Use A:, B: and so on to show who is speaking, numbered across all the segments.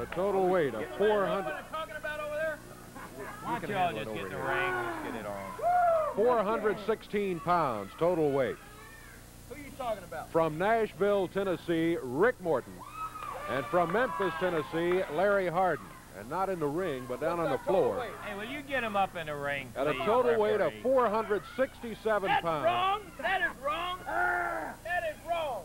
A: At a total weight of 400.
B: Why don't y'all just get the ring? Let's get it on.
A: 416 pounds total weight.
C: Who you talking about?
A: From Nashville, Tennessee, Rick Morton. And from Memphis, Tennessee, Larry Hardin. And not in the ring, but down on the floor.
B: Hey, will you get him up in the ring,
A: At a
B: please,
A: total weight of
B: referee?
A: 467
C: That's
A: pounds.
C: wrong. That is wrong. That is wrong.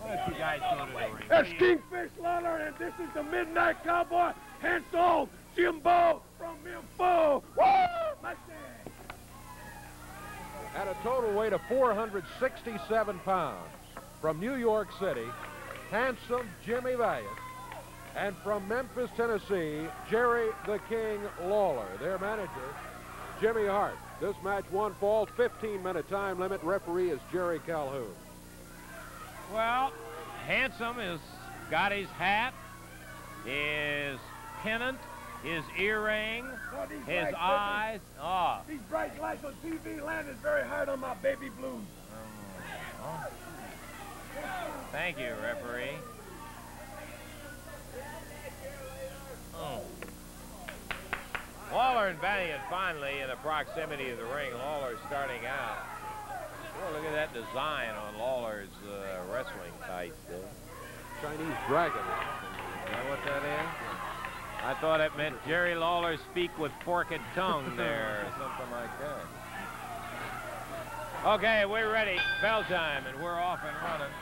B: Why don't you guys go to the ring?
D: That's? Kingfish Lawler, and this is the Midnight Cowboy, Handsome Jimmy from Memphis. Woo!
A: At a total weight of 467 pounds. From New York City, handsome Jimmy Valiant. And from Memphis, Tennessee, Jerry the King Lawler, their manager, Jimmy Hart. This match one fall, 15-minute time limit. Referee is Jerry Calhoun.
B: Well, Handsome has got his hat, his pennant, his earring,
D: Oh,
B: his eyes. Oh,
D: These bright lights on TV land is very hard on my baby blues. Oh.
B: thank you, referee. Oh. Lawler and Valiant finally in the proximity of the ring. Lawler starting out. Look at that design on Lawler's uh, wrestling tights there.
A: Chinese Dragon.
B: Is that what that is? I thought it meant Jerry Lawler speak with forked tongue there, or something like that. Okay, we're ready. Bell time, and we're off and running.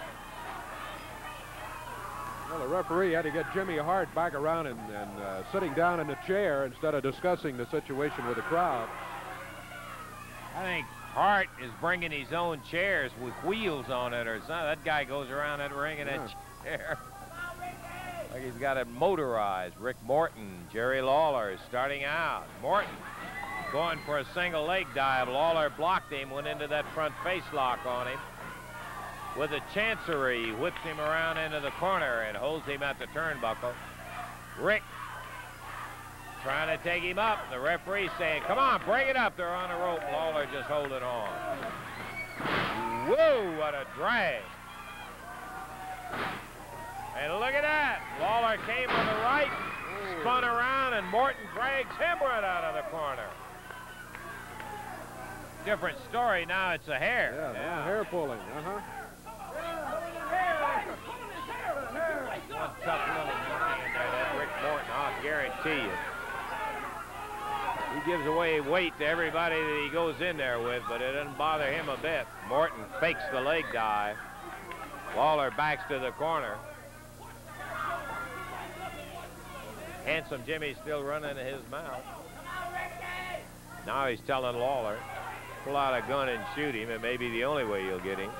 A: Well, the referee had to get Jimmy Hart back around and, and uh, sitting down in a chair instead of discussing the situation with the crowd.
B: I think Hart is bringing his own chairs with wheels on it or something. That guy goes around that ring in that chair. Like he's got it motorized. Rick Morton, Jerry Lawler is starting out. Morton going for a single leg dive. Lawler blocked him, went into that front face lock on him. With a chancery, whips him around into the corner and holds him at the turnbuckle. Rick trying to take him up. The referee saying, come on, break it up. They're on the rope. Lawler just holding on. Whoa, what a drag. And look at that. Lawler came to the right, spun around, and Morton drags him right out of the corner. Different story. Now it's a hair.
A: Yeah, now hair pulling. Uh-huh.
B: One tough little guy in there, that Rick Morton, I'll guarantee you. He gives away weight to everybody that he goes in there with, but it doesn't bother him a bit. Morton fakes the leg dive. Lawler backs to the corner. Handsome Jimmy's still running his mouth. Now he's telling Lawler, pull out a gun and shoot him. It may be the only way you'll get him.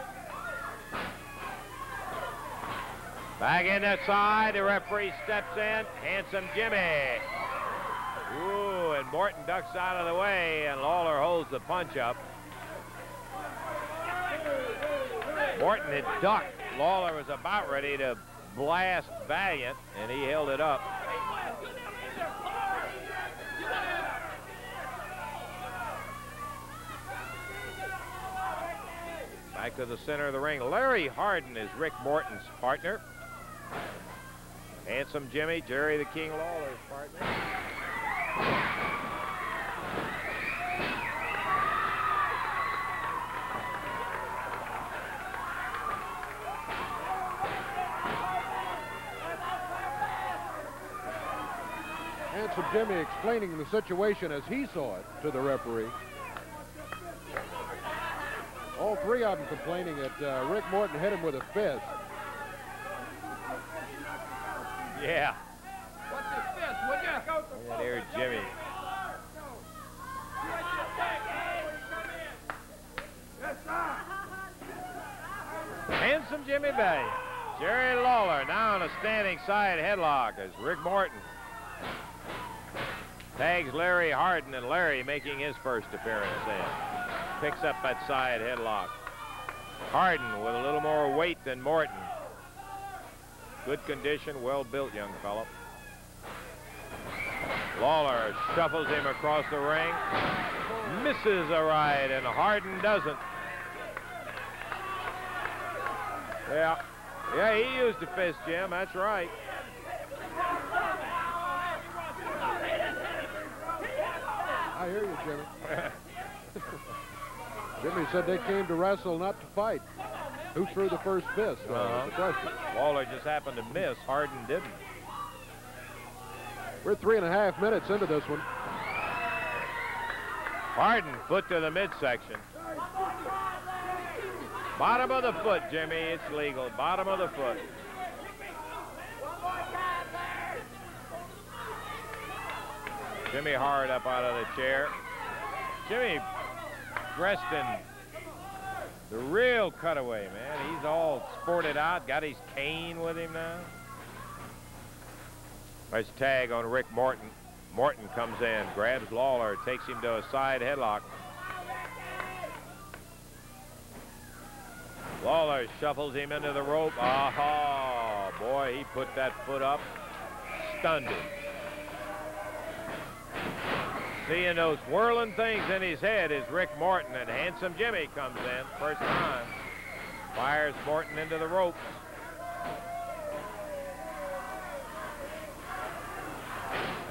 B: Back in that side, the referee steps in. Handsome Jimmy. Ooh, and Morton ducks out of the way, and Lawler holds the punch up. Morton had ducked. Lawler was about ready to blast Valiant, and he held it up. Back to the center of the ring. Larry Hardin is Rick Morton's partner. Handsome Jimmy, Jerry the King Lawler's partner.
A: Handsome Jimmy explaining the situation as he saw it to the referee. All three of them complaining that uh, Rick Morton hit him with a fist.
B: Yeah.
C: What's this fist, would ya?
B: Look Jimmy. Handsome Jimmy Bay. Jerry Lawler now in a standing side headlock as Rick Morton tags Larry Hardin and Larry making his first appearance in. Picks up that side headlock. Hardin with a little more weight than Morton. Good condition, well built young fellow. Lawler shuffles him across the ring, misses a ride, and Hardin doesn't. Yeah, yeah, he used a fist, Jim. That's right.
A: I hear you, Jimmy. Jimmy said they came to wrestle, not to fight. Who threw the first fist? Uh
B: -huh. Just happened to miss. Hardin didn't.
A: We're three and a half minutes into this one.
B: Hardin, foot to the midsection. Bottom of the foot, Jimmy. It's legal. Bottom of the foot. Jimmy Hart up out of the chair. Jimmy dressed in the real cutaway, man. He's all sported out, got his cane with him now. Nice tag on Rick Morton. Morton comes in, grabs Lawler, takes him to a side headlock. Lawler shuffles him into the rope. Aha! Boy, he put that foot up. Stunned him. Seeing those whirling things in his head is Rick Morton, and Handsome Jimmy comes in, first time. Fires Morton into the ropes.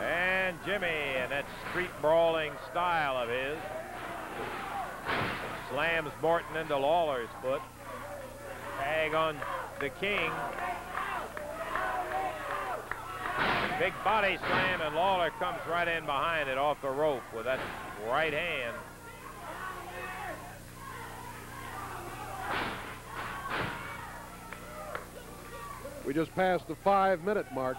B: And Jimmy, in that street brawling style of his, slams Morton into Lawler's foot. Tag on the King. Big body slam, and Lawler comes right in behind it off the rope with that right hand.
A: We just passed the five-minute mark.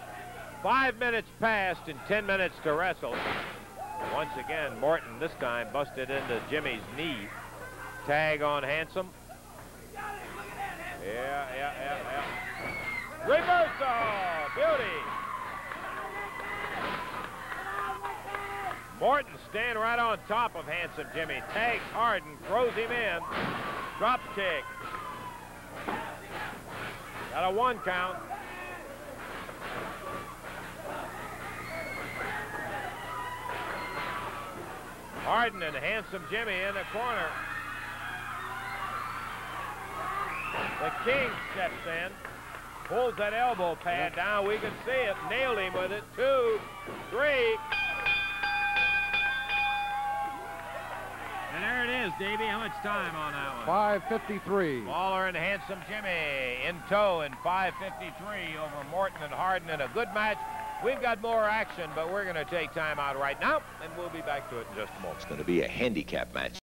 B: Five minutes passed and 10 minutes to wrestle. Once again, Morton this time busted into Jimmy's knee. Tag on Handsome. Yeah, yeah, yeah, yeah. Reversal! Beauty! Morton stand right on top of Handsome Jimmy. Tags Hardin, throws him in. Drop kick. Got a one count. Hardin and Handsome Jimmy in the corner. The King steps in, pulls that elbow pad down. We can see it. Nailed him with it. Two, three. And there it is, Davey. How much time on that one?
A: 5.53.
B: Lawler and Handsome Jimmy in tow in 5.53 over Morton and Hardin in a good match. We've got more action, but we're going to take time out right now, and we'll be back to it in just a moment.
E: It's going to be a handicap match.